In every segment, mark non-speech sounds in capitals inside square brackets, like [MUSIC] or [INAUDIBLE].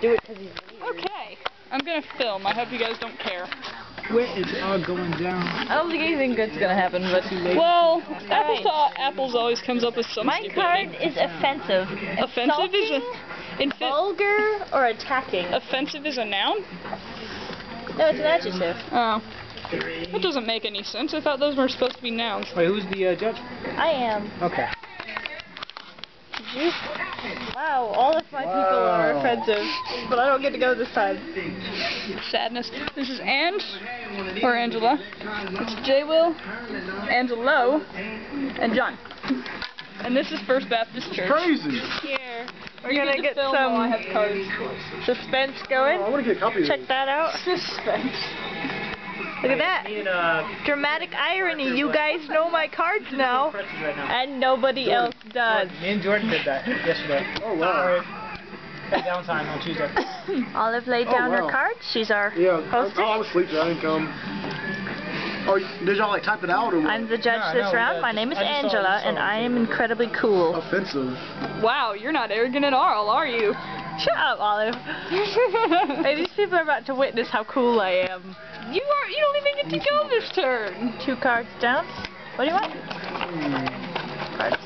do it because he's Okay. I'm gonna film. I hope you guys don't care. Where is it all going down? I don't think anything good's gonna happen, but Well, Alright. Apples to Apples always comes up with some my card thing. is offensive. Offensive is a infi- vulgar, or attacking. offensive is a noun. No, it's an adjective. Oh, that doesn't make any sense. I thought those were supposed to be nouns. Wait, who's the uh, judge? I am. Okay. Did you? Wow, all of my people are offensive, but I don't get to go this time. Sadness. This is Ange or Angela. It's J. Will, Angelo, and John. And this is First Baptist Church. Crazy. Here, we're You gonna to get film I some have cards. suspense I going. want to get a copy Check this. that out. Suspense. Look at that. And uh, Dramatic irony. You guys know my cards [LAUGHS] now, right now. and nobody else does. Me and Jordan did that yesterday. Oh, wow. At downtime on Tuesday. [LAUGHS] Olive laid Oh, down her cards. She's our Yeah. hostess. Oh, I was asleep. I didn't come. Oh, did y'all like type it out or what? I'm the judge No, this no, round. My name is I saw- Angela, saw and. I am incredibly cool. offensive. Wow, you're not arrogant at all, are you? Shut up, Olive. [LAUGHS] hey, these people are about to witness how cool I am. You are. You don't even get to go this turn. Two cards down. What do you want? Cards.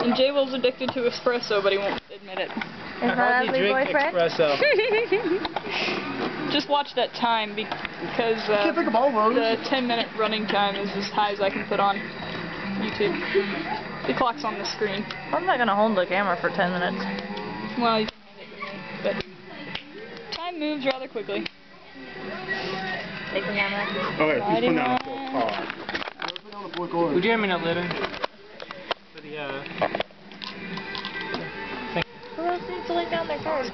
And Jay Will's addicted to espresso, but he won't admit it. I my hardly lovely drink boyfriend. espresso. [LAUGHS] Just watch that time because I can't uh, think of all the 10 minute running time is as high as I can put on YouTube. The clock's on the screen. I'm not gonna hold the camera for 10 minutes. Well, you can hand it to me, but time moves rather quickly. Take the camera. Okay, who's putting down a full full card? on the four cards. Would you have me not living? For the, uh... Who else needs to lay down their cards?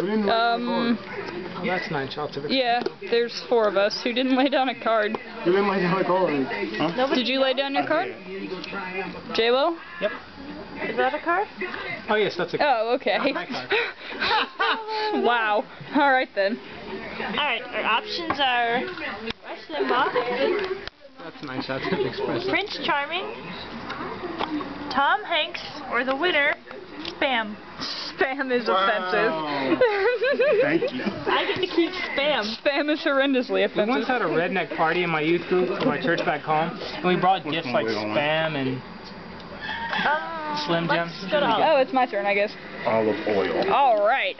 We didn't write down a Um, Oh, that's nine shots of it. yeah, there's four of us who didn't lay down a card. card. We didn't lay down a card. Huh? Nobody Did you lay down your card? J Will? Yep. Is that a card? Oh, yes, that's a... Oh, okay. [LAUGHS] wow. Alright then. Alright, our options are Rush Limbaugh, That's nine shots of espresso. Prince Charming, Tom Hanks, or the winner, Spam. Spam is Wow. offensive. [LAUGHS] Thank you. I get to keep Spam. Spam is horrendously offensive. We once had a redneck party in my youth group at my church back home, and we brought What's gifts like spam and Um, Slim let's Jims. go to Olive. Oh, it's my turn, I guess. Olive oil. Alright.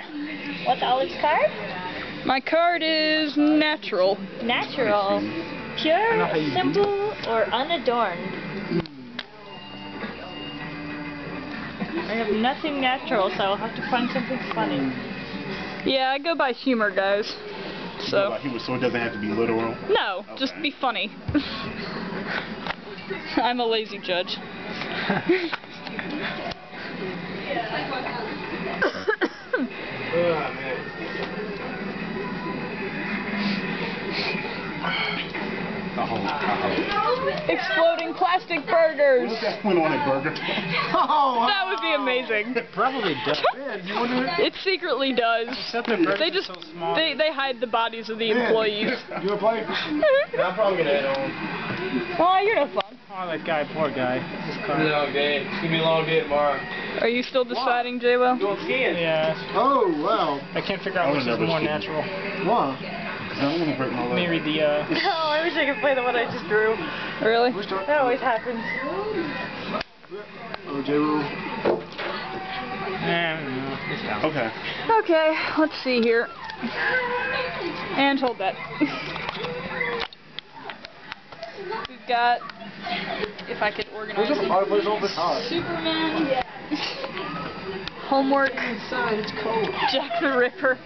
What's Olive's card? My card is natural. Natural. Pure, how you do simple, or unadorned. Have nothing natural, so I'll have to find something funny. Yeah, I go by humor, guys. So, He was so it doesn't have to be literal. no, just be funny. [LAUGHS] I'm a lazy judge. [LAUGHS] [COUGHS] Oh, Exploding plastic burgers! that went on a burger. oh, That would be amazing. It probably does. [LAUGHS] man, you wonder? It secretly does. Except the burgers They just so small. they they hide the bodies of the Man, employees. [LAUGHS] You wanna play? [LAUGHS] I'm probably gonna head on. Oh, you're no fun. Oh, that guy, poor guy. His car. long day. It's gonna be a long day tomorrow. Are you still deciding, J. Will? Going skiing. Yeah, Oh, wow. I can't figure out would which is more ski. natural. Why? I don't want to break my leg. read the, uh... I wish I could play the one I just drew. Really? That always happens. Oh, J. Rule. no, it's down. Okay. Okay, let's see here. And hold that. We've got, if I could organize Where's it, the all this hot? Superman, Homework, Inside, it's cold. Jack the Ripper,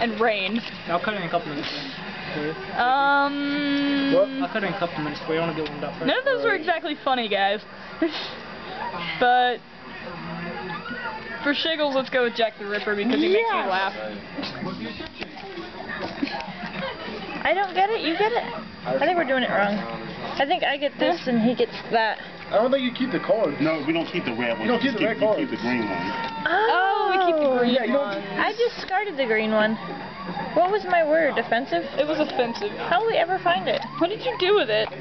and Rain. I'll cut it in a couple minutes. For you. Um, I'll cut it in a couple minutes for you. I want to get warmed up first. none of those were exactly funny, guys. [LAUGHS] but for Shiggles, let's go with Jack the Ripper because he makes me laugh. I don't get it. You get it. I think we're doing it wrong. I think I get this and he gets that. I don't think you keep the cards. No, we don't keep the red one. You don't keep the red you card. keep the green one. Oh, we keep the green Yeah, one. I just discarded the green one. What was my word? Offensive? It was offensive. How will we ever find it? What did you do with it? I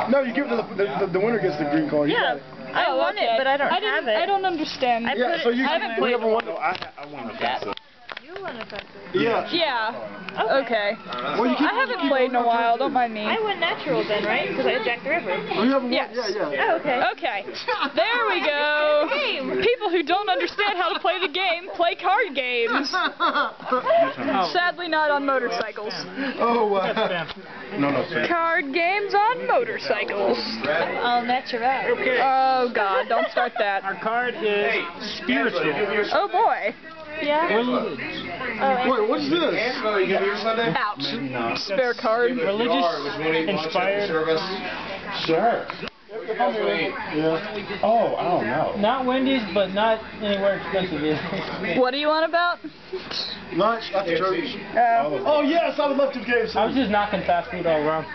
don't know. No, you give it to the, the, the, the winner gets the green card. You Yeah. got it. I Oh, want okay. it, but I don't I have it. I don't understand. I Yeah, so it you, I haven't you played ever wonder? No, I, I want a pencil. You want a pencil. Yeah. yeah. Okay. Okay. Well, you I haven't played in a while. Don't mind me. I went natural then, right? Because I had Jack the Ripper. Oh, you haven't Yes. Yeah, yeah. Oh, okay. Okay. [LAUGHS] There we go. Game. People who don't understand how to play the game play card games. [LAUGHS] [LAUGHS] Sadly, not on motorcycles. oh, wow. spam. No, no, sir. Card games on motorcycles. Oh, natural. Okay. Oh God! Don't start that. Our card is spiritual. Oh boy. Yeah. Religious. Oh, Wait, what's this? Angelo, you gonna be here Sunday? Ouch. Spare card. Religious, inspired. Sure. Yeah. Oh, I don't know. Not Wendy's, but not anywhere expensive either. [LAUGHS] What do you want about? Lunch after church. Uh, Oh, yes, I would love to give some. I was just knocking fast food all around.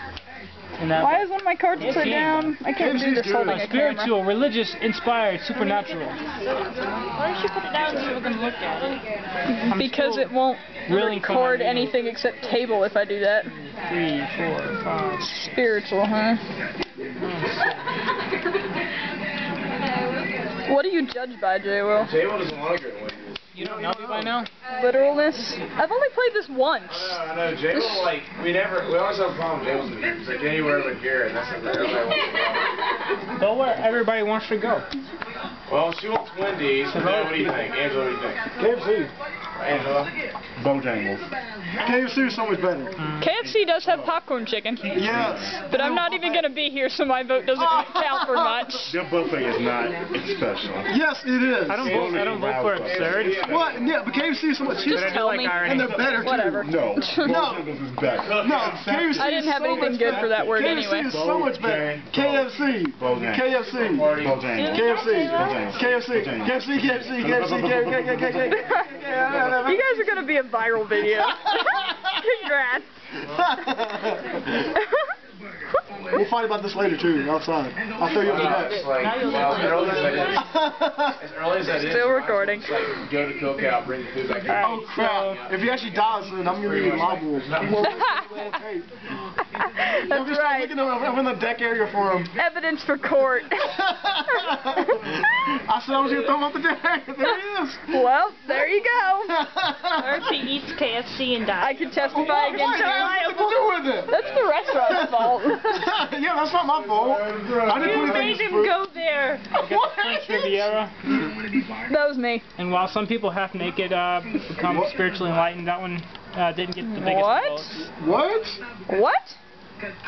And that why is one of my cards upside down? I can't do this holding a camera. spiritual, religious, inspired, supernatural. Why don't you put it down so we can look at it? Because it won't Really record anything except table if I do that. Three, four, five. Spiritual, huh? [LAUGHS] What do you judge by, J. Will? J-Will doesn't want to go to Wendy's. You don't know me by now? Literalness? I've only played this once. I know, J-Will, like, we never, we always have a problem with J-Will's here. He's like, anywhere but here, and that's what everybody wants to Go [LAUGHS] where everybody wants to go. go. Well, she wants Wendy's, so then what do you think? Angela, what do you think? KFC. Angela? Bojangles. KFC is so much better. KFC does have popcorn chicken, Yes. but I'm not even going to be here, so my vote doesn't count for much. Their buffet is not special. Yes, it is. I don't vote, I don't vote for absurd. What? Yeah, but KFC is so much cheaper. I do tell like me. irony. And they're better, too. Whatever. No. Bojangles is better. No, KFC I didn't is have so anything much good better. for that word KFC anyway. is so much better. KFC. Bojangles. KFC. Bojangles. KFC. Bojangles. KFC. KFC. KFC. KFC. You guys are going to be a viral video. [LAUGHS] Congrats. [LAUGHS] We'll fight about this later too, outside. I'll throw you up the it's like, well, as early as I did, net. [LAUGHS] as early as I Still recording. like, go to Cookout, bring the food back here. Oh crap! If he actually dies, then I'm gonna be liable. Hey, [LAUGHS] I'm That's just right. looking over I'm in the deck area for him. Evidence for court. [LAUGHS] I said I was gonna throw him off the deck. There he is. Well, there you go. Or if he eats KFC and dies. I can testify Why? against him. you. has nothing to do with it. That's the restaurant's fault. [LAUGHS] yeah, that's not my fault. I didn't You made him go there. [LAUGHS] French Riviera. That was me. And while some people half naked uh, become spiritually enlightened, that one uh, didn't get the biggest What? votes. What? What?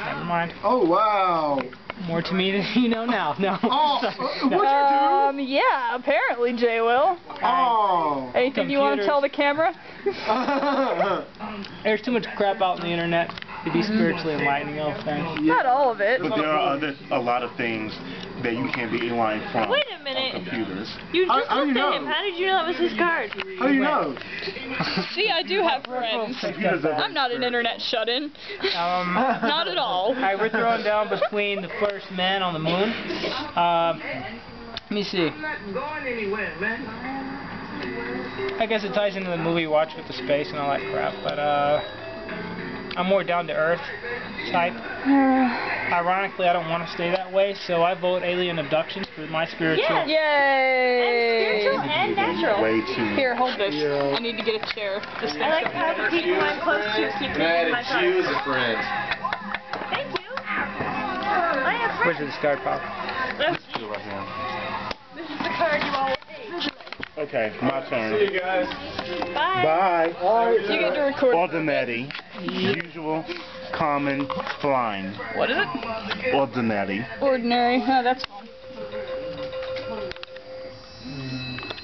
Never mind. Oh wow. More to me than [LAUGHS] you know now. No. Oh, uh, what'd you Um, yeah, apparently, Jay will. Oh. Anything you want to tell the camera? There's too much crap out on the internet to be spiritually enlightening. Oh, thanks. Not all of it. But there are other, a lot of things that you can't be enlightened from Wait a minute. computers. You just how looked at know? him. How did you know that was his card? How do you know? [LAUGHS] See, I do have friends. I'm not an internet shut-in. Um, [LAUGHS] Not at all. [LAUGHS] Alright, we're throwing down between the first man on the moon. Um, let me see. I guess it ties into the movie Watch with the Space and all that crap, but uh, I'm more down to earth type. Uh. Ironically, I don't want to stay that way, so I vote alien Abduction for my spiritual. Yes. Yay! Spiritual and natural. way too. Here, hold this. Yeah. I need to get a chair. This I like going how the over. people I'm close to keep me taking my at you as a friend. Thank you. I have Where's friends. the discard pile? Right here. This is the card you all take. Okay, my turn. See you guys. Bye. Bye. You get to record. Ordinary. Usual. Common. Blind. What is it? Ordinary. Ordinary. Oh, that's fun.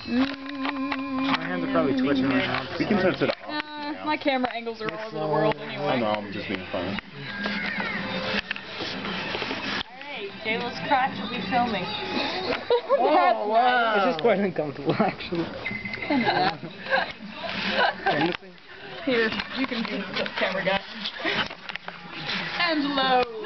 My hands are probably twitching right now. We can turn to the uh, my camera angles are all over the world I anyway. know, I'm just being funny. Alright, Jayl's crotch will be filming. [LAUGHS] Oh, That's nice. This is quite uncomfortable, actually. [LAUGHS] Here, you can be the camera guy. Angelo!